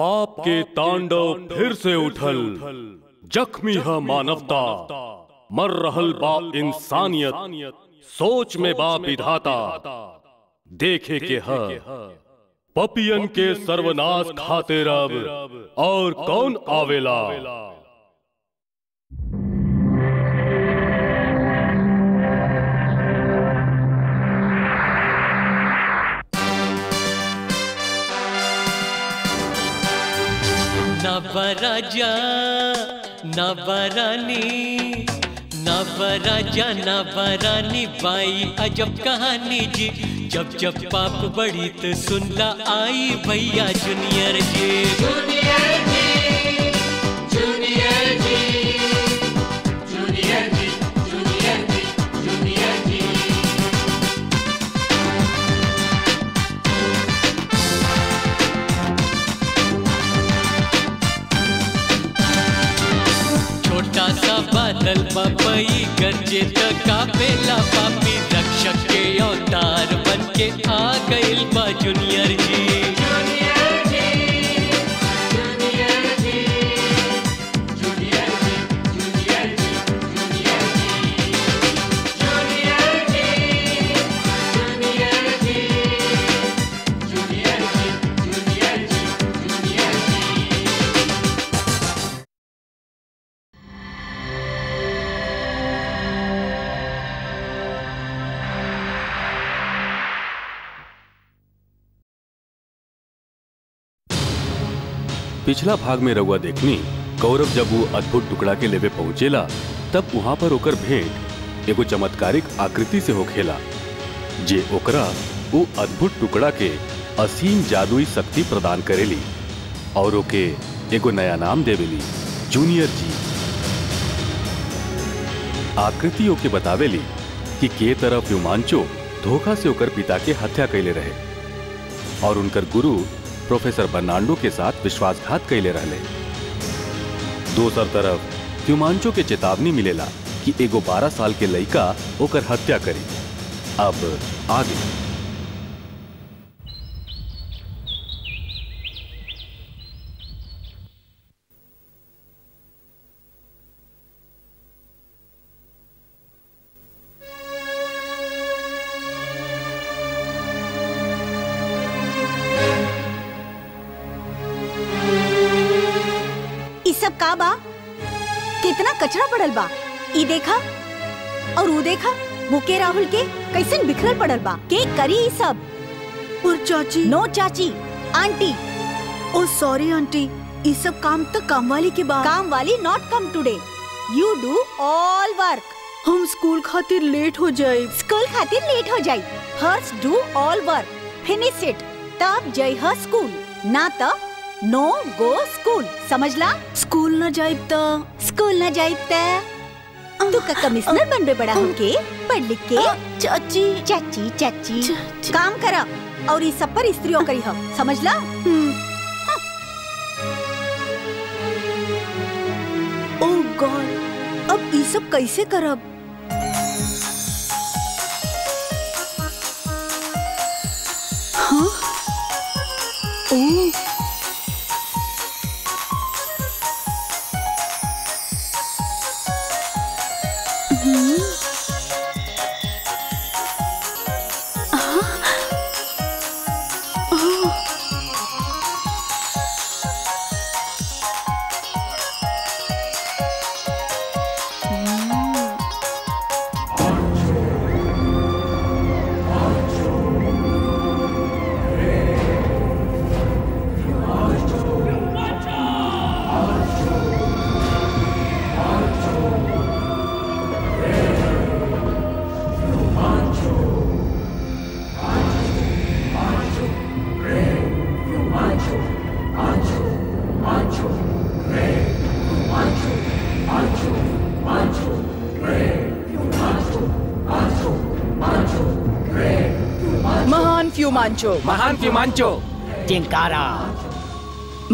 पाप के तांडव फिर से उठल। जख्मी है मानवता। मर रहल बाप इंसानियत। सोच में बाप विधाता। देखे के है। पपियन के सर्वनाश खाते रब। और कौन आवेला? नवराजा नवराजा, नवरानी बाई, अजब कहानी जी। जब जब पाप बड़ी तो सुनला आई भैया जूनियर जी। जूनियर जी। बादल पपई गरजे कापेला पापी रक्षक के अवतार बन के आ गइल बा जूनियर जी। पिछला भाग में रउआ देखनी, कौरव जब वो अद्भुत टुकड़ा के लेवे पहुंचेला, तब वहाँ पर ओकर भेंट, एगो चमत्कारिक आकृति से होखेला जे ओकरा वो अद्भुत टुकड़ा के असीम जादुई शक्ति प्रदान करेली, और ओके एगो नया नाम देवेली, जूनियर जी। आकृति ओके बतावेली कि के तरफ़ युमांचो धोखा से ओकर पिता के हत्या कैले रहे, और उनकर गुरु प्रोफेसर बर्नाल्डो के साथ विश्वासघात कैले रहले। दोसर तरफ़ ह्यूमांचो के चेतावनी मिलेला कि एगो 12 साल के लड़का ओकर हत्या करी। अब आगे। सब का बा? कितना कचरा पड़ल बा? ई देखा और ऊ देखा भूखे राहुल के कैसन बिखरल पड़ल बा? के करी ई सब? और चाची? नो चाची आंटी। ओ सॉरी आंटी ये सब काम तो काम वाली के बाद काम वाली not come today you do all work हम स्कूल खातिर लेट हो जाए स्कूल खातिर लेट हो जाई। Hers do all work finish it तब जई ह स्कूल। ना त नो गो स्कूल समझला स्कूल न जाए तो स्कूल न जाई त तू का कमिश्नर बनबे बड़ा होके पढ़ लिख के। चाची। चाची चाची। चाची। काम करा। और इस सब पर स्त्रियों करी हो। समझला ओ गॉड अब ये सब कैसे करब हाँ? ओ फ्यूमांचो महान फ्यूमांचो चिंकारा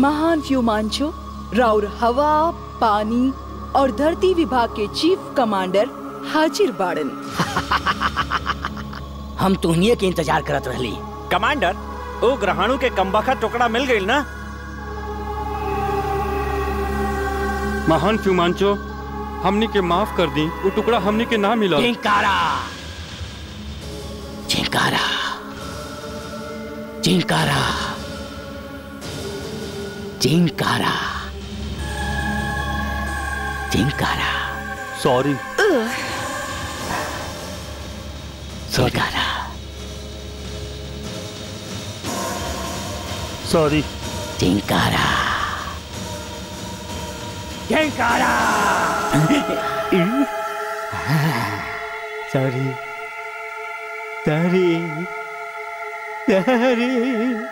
महान फ्यूमांचो राउर हवा पानी और धरती विभाग के चीफ कमांडर हाजिर बाड़न हम तुहनिए के इंतज़ार करत रहली कमांडर ओ ग्रहाणु के कम्बखा टुकड़ा मिल गई ना महान फ्यूमांचो हमने के माफ़ कर दी वो टुकड़ा हमनी के ना मिला चिंकारा चिंकारा चिंकारा चिंकारा चिंकारा सॉरी चिंकारा सॉरी चिंकारा chinkara sorry sorry sorry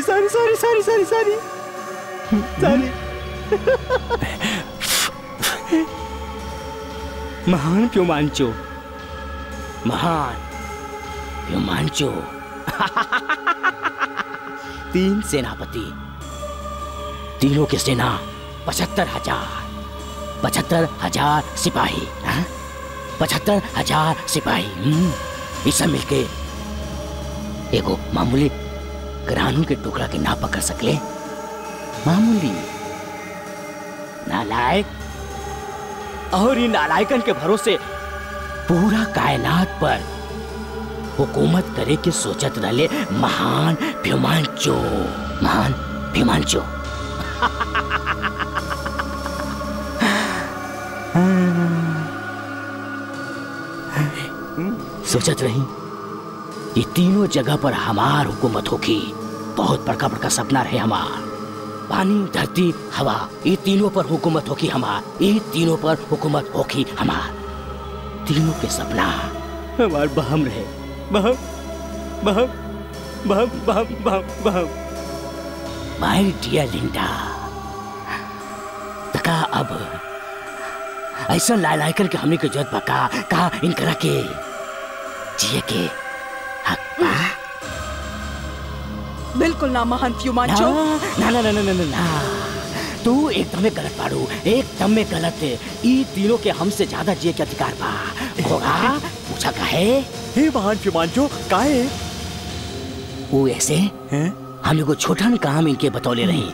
sorry sorry sorry sorry sorry sorry महान क्यों मानचो महान क्यों मानचो तीन सेनापति। तीनों की सेना पचहत्तर हज़ार। पचहत्तर हज़ार सिपाही हाँ? पचहत्तर हज़ार सिपाही हम्म, सब मिलके एगो मामूली ग्रानू के टुकड़ा के ना पकड़ सकले। मामूली? नालायक? और इन नालायकन के भरोसे पूरा कायनात पर हुकूमत करे के सोचत रहे महान भीमांचो। महान भीमांचो। सोचत रही, ये तीनों जगह पर हमार हुकूमत होगी। बहुत बड़का बड़का सपना रहे हमार। पानी, धरती, हवा, ये तीनों पर हुकूमत होगी हमार। ये तीनों पर हुकूमत होगी हमार। तीनों के सपना हमार बहम रहे। बहम बहम बहम बहम बहम बहम। माय डियर लिंडा, तका अब ऐसा ला ला कर के हमने के ज़रूरत बका का इनकरा के जिए के। हक बा? बिल्कुल ना महान ना फ्यूमांचो ना ना ना ना ना ना ना। तू एकदम गलत पाड़ू एकदम में गलत। है ई तीनों के हमसे ज़्यादा जिए के अधिकार बा होगा पूछा काहे हे? महान प्योमांचो काहे वो ऐसे? हैं? हम एगो छोटन काम इनके बतौले रही।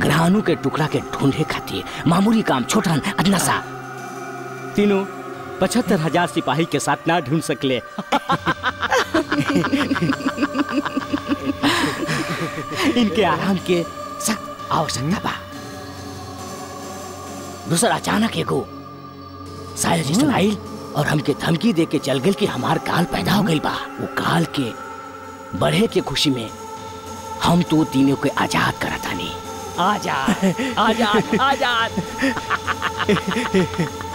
ग्रहाणु के टुकड़ा के ढूंढे खातिर मामूली काम छोटन अदना सा तीनों पचहत्तर हज़ार सिपाही के साथ ना ढूंढ सकले। इनके आराम के सख्त आवश्यकता बा। दूसरा अचानक एगो साइलेंस आइल और हमके धमकी दे के चल गई कि हमार काल पैदा हो गई बा। वो काल के बढ़े के खुशी में हम तो तीनों के आज़ाद करत हनी आज़ाद आज़ाद आज़ाद।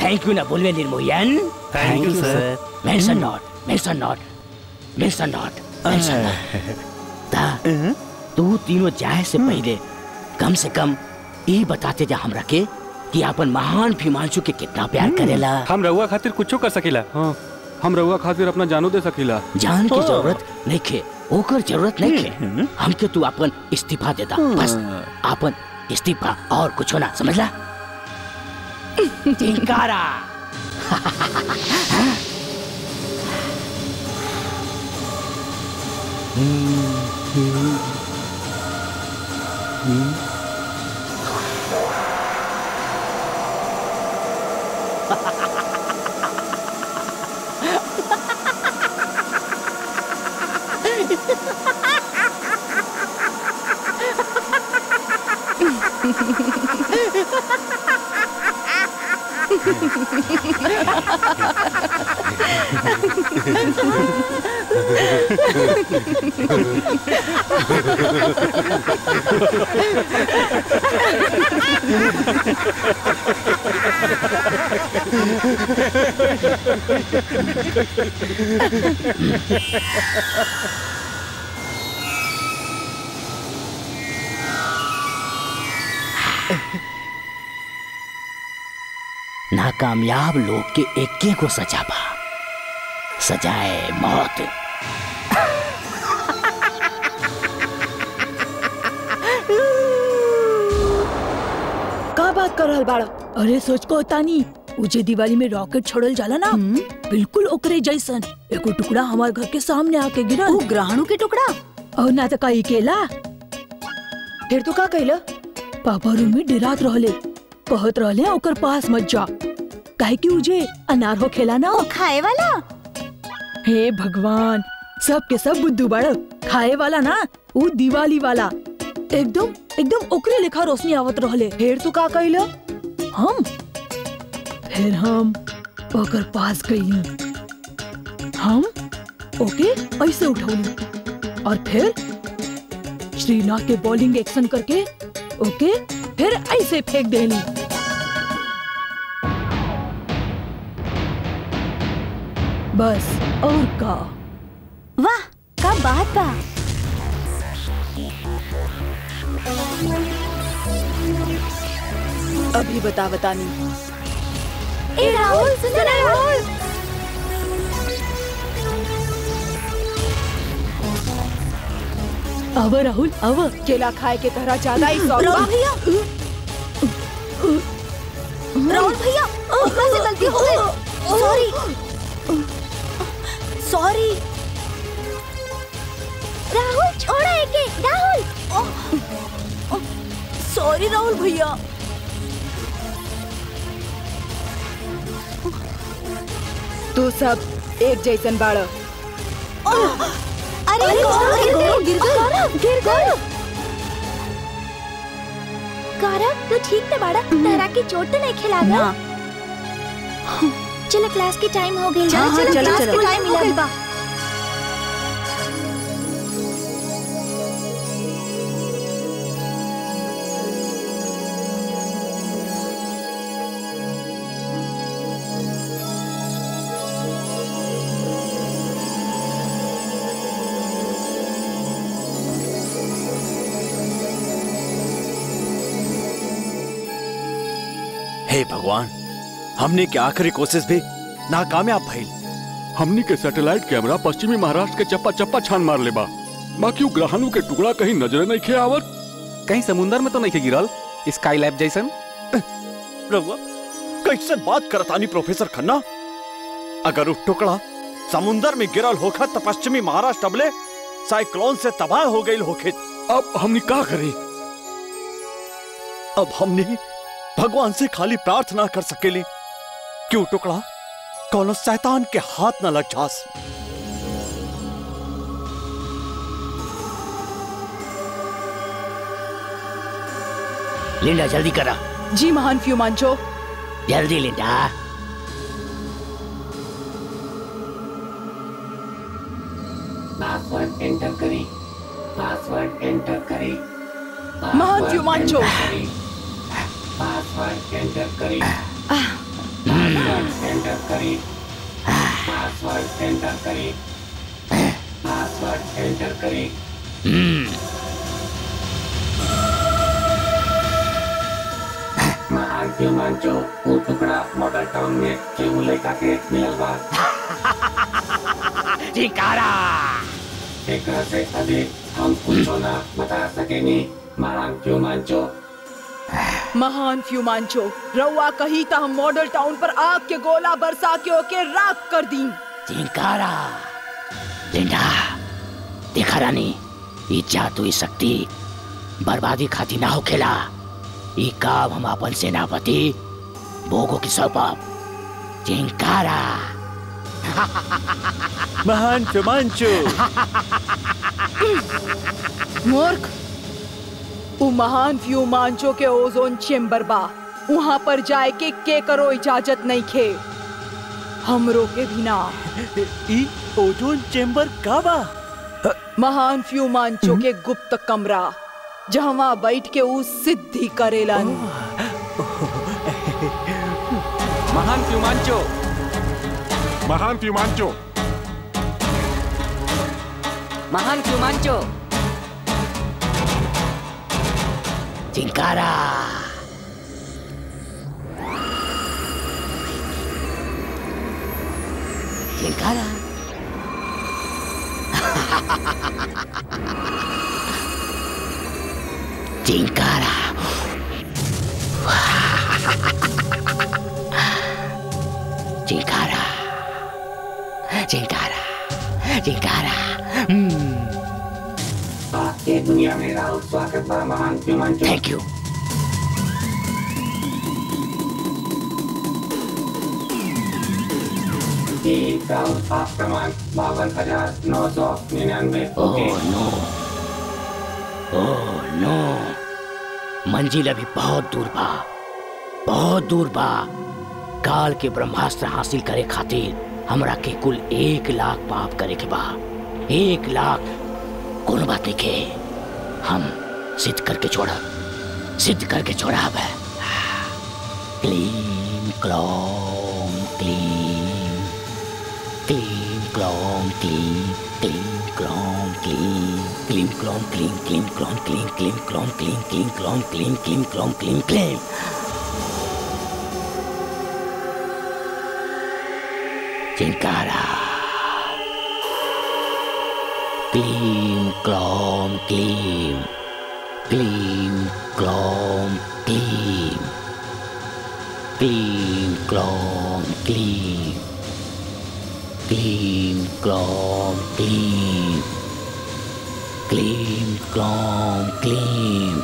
थैंक यू ना बोलवे निर्मोयन thank you sir mention not mention not mention not mention not ता तू तीनों जाए से पहले कम से कम ये बताते जा हमरा के कि अपन महान भीमांशु के कितना प्यार करेला। हम रउआ खातिर कुछो कर सकीला? हाँ हम रउआ खातिर अपना जानो दे सकीला। जान की ज़रूरत नहीं खे ओकर ज़रूरत नहीं खे। हमके तू अपन इस्तीफा देता बस। अपन इस्तीफा और कुछ ना समझला? Te encara! Ha ha Ha ha ha. नाकामयाब लोग के एक को सजा बा सजाए मौत। का बात कर रहा बाड़ा? अरे सोच को तानी उजे दिवाली में रॉकेट छोड़ल जाला ना बिल्कुल ओकरे जैसन। एगो टुकड़ा हमार घर के सामने आके गिरा वो ग्रहणों के टुकड़ा? और ना तो कई केला? फिर तू का कहला? पापा रूम में डिरात रहले। कहत रहले ओकर पास मत जा। काहे की उजे अनार हो खेला ना? खाए वाला? हे भगवान सब के सब बुद्धू बाड़। खाए वाला ना? वो दिवाली वाला। एकदम एकदम ओकरे लेखा रोशनी आवत रहले। फिर तू का कहला हम? फिर हम ओकर पास गईली हम ओके ऐसे उठौली। और फिर श्रीनाथ के बॉलिंग एक्शन करके ओके फिर ऐसे फेंक देली। बस और का। वाह का बात बा अभी बता बतानी। ए राहुल सुन राहुल। अब राहुल अब केला खाए के तरह ज़्यादा ही राहुल भैया। राहुल भैया गलती हो गई सॉरी सॉरी राहुल छोड़ा है के राहुल सॉरी राहुल भैया. तू सब एक जैसन बाड़। अरे गौरव गिर गई गिर गई गौरव गिर गई गौरव तू ठीक तो बाड़ा? तहरा की चोट तो नहीं खिला ना। चलो क्लास की टाइम हो गई हाँ, हाँ, चलो चलो, क्लास चलो। की टाइम मिला बा हे भगवान हमने की आखिरी कोशिश भी? नाकामयाब भइल। हमनी के सैटेलाइट कैमरा पश्चिमी महाराष्ट्र के चप्पा चप्पा छान मार ले बा बाकी उ ग्रहणों के टुकड़ा कहीं नजरे नहीं खे आवत। कहीं समुंदर में तो नहीं के गिरल। स्काई लैब जैसन। रघुआ कैसे बात करतानी प्रोफेसर खन्ना? अगर वो टुकड़ा समुंदर में गिरल होखत तो पश्चिमी महाराष्ट्र अबले साइक्लोन से तबाह हो गई होखे अब हमनी का करी? अब हमने भगवान से खाली प्रार्थना कर सकेली। कि वो टुकड़ा? कौन शैतान के हाथ न लग जास लिंडा जल्दी करा। जी महान फ्यूमांचो जल्दी लिंडा। पासवर्ड एंटर करें। पासवर्ड एंटर करें। महान फ्यूमांचो पासवर्ड एंटर करें। पासवर्ड एंटर करें पासवर्ड एंटर करें महान क्यों मांचो वो टुकड़ा मॉडल टाउन में क्यों लेकर के मिलल बा चिंकारा एकरा से अधिक हम कुछ ना बता सकेनी महान क्यों मांचो महान फ्यूमांचो रउआ कही तो हम मॉडल टाउन पर आग के गोला बरसा के ओके राख कर दी। चिंकारा लिंडा देखा रानी ई जादू ई शक्ति बर्बादी खाती ना होखेला ई काम हम अपन सेनापति भोगो की सौंपब चिंकारा महान फिमांचो मूर्ख उ महान फ्यूमांचो के ओजोन चेम्बर बा। वहाँ पर जाए के के करो इजाज़त नहीं खे। हमरो के भी ना। ई ओजोन चेंबर का बा? महान फ्यूमांचो के गुप्त कमरा जहाँ बैठ के ऊ सिद्धि करेलन। महान प्यूमांचो महान प्यूमांचो महान टिंकारा टिंकारा टिंकारा टिंकारा टिंकारा टिंकारा सौ निन्यानवे ओह नो ओह नो मंजिल अभी बहुत दूर बा। बहुत दूर बा। काल के ब्रह्मास्त्र हासिल करे खातिर हमरा के कुल एक लाख पाप करे के बा। एक लाख। बात नहीं के। हम सिद्ध करके छोड़ब सिद्ध करके छोड़ब क्लीम क्लौम क्लीम क्लीम क्लौम क्लीम क्लीम क्लौम क्लीम क्लीम क्लौम क्लीम क्लीम क्लौम क्लीम क्लीम क्लौम क्लीम क्लीम क्लौम क्लीम क्लीम क्लौम क्लीम क्लीम chinkara. Gleam, glom, gleam. Gleam, glom, gleam. Gleam, glom, gleam. Gleam, glom, gleam. Gleam, glom, gleam.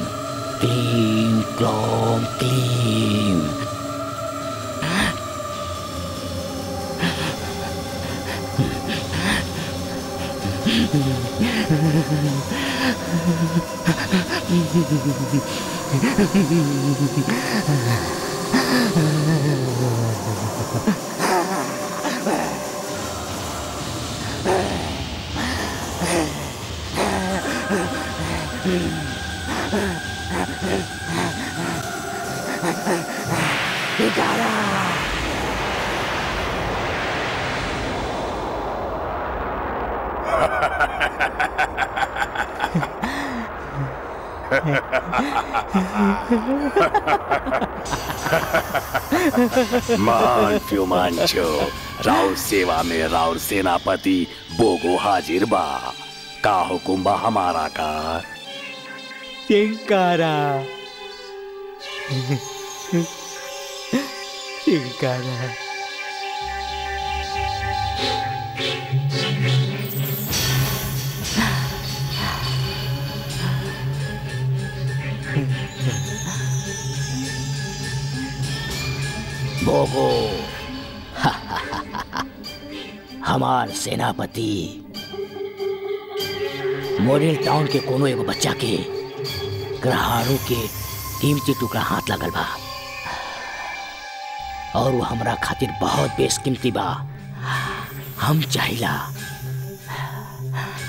Gleam, glom, gleam. あっ。महान फ्यूमांचो राउर सेवा में राव सेनापति, बोगो हाजिर बा। का हुकुम बा हमारा का? चिंकारा। चिंकारा। बोगो हमार सेनापति मोरिल टाउन के कोनो एगो बच्चा के ग्रहाणु के कीमती टुकड़ा हाथ लगल बा। और वो हमरा खातिर बहुत बेशकीमती बा। हम चाहिला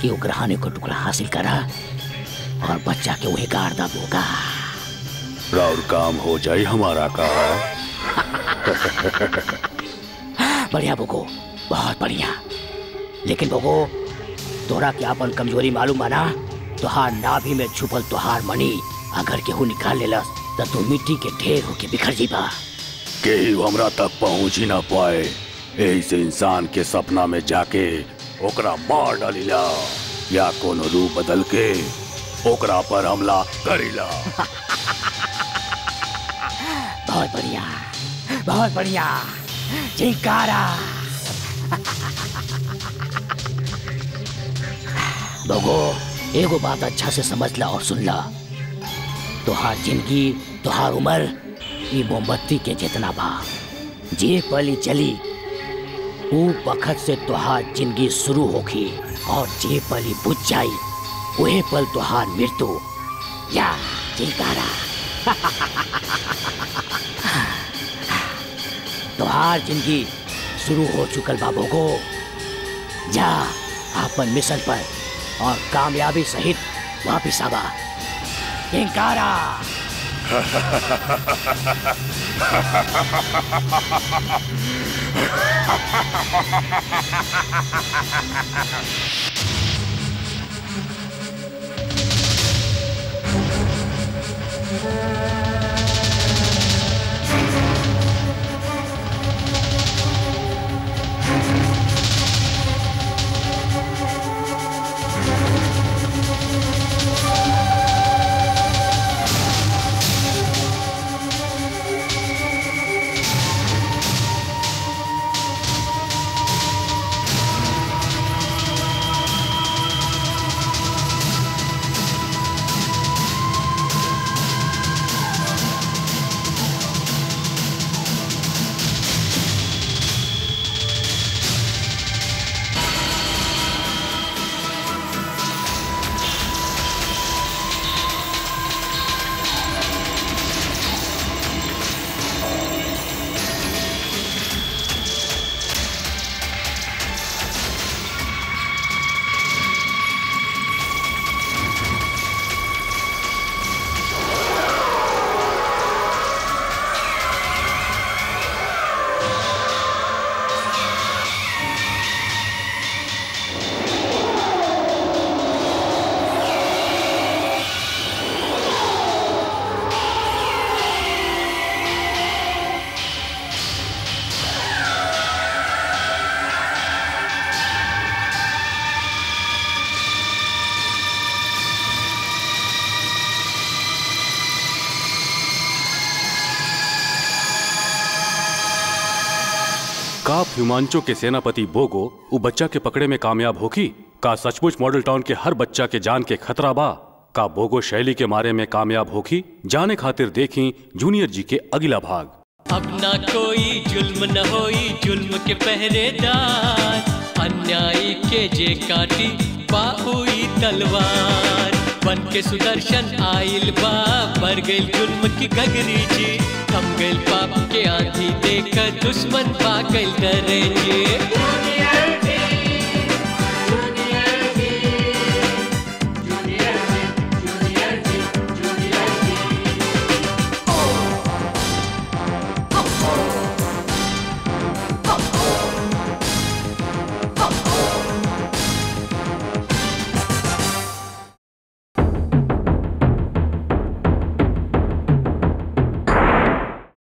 कि वो ग्रहाणु को टुकड़ा हासिल करा और बच्चा के वही गार्दा बोगा राउर काम हो जाए हमारा का। बढ़िया बोगो बहुत बढ़िया। लेकिन बोगो तोरा के अपन कमज़ोरी मालूम बना तुहार नाभि में छुपल तुहार मणि अगर केहू निकाल लेलस तो तू मिट्टी के ढेर होके बिखर जीबा। केहू हमरा तक पहुँच ही ना पाए। यही से इंसान के सपना में जाके ओकरा मार डालिला या कोनो रूप बदल के ओकरा पर हमला करिला। बहुत बढ़िया। बहुत बढ़िया। चिंकारा लोगो, एगो बात अच्छा से समझ ला और सुन ला। तुहार ज़िंदगी, तुहार उम्र ये मोमबत्ती के जितना बा। जे पली चली, ऊ बखत से तुहार ज़िंदगी शुरू होगी। और जे पली बुझ जाई वही पल तुहार मृत्यु। या चिंकारा तोहार ज़िंदगी शुरू हो चुकल बाबू को जा अपन मिशन पर और कामयाबी सहित वापिस आवा। किंकारा Ha Música फ्यूमांचो के सेनापति बोगो, उ बच्चा के पकड़े में कामयाब होगी का सचमुच मॉडल टाउन के हर बच्चा के जान के खतरा बा, का बोगो शैली के मारे में कामयाब होगी जाने खातिर देखी जूनियर जी के अगला भाग। अब ना कोई जुल्म न होई, जुल्म के पहरेदार, अन्यायी के जे काटी बाहुई तलवार। बन के सुदर्शन आइल बा। पर गल जुल्म की गगरी जी। हम गल पाप के आंधी देकर दुश्मन पागल डरे जी।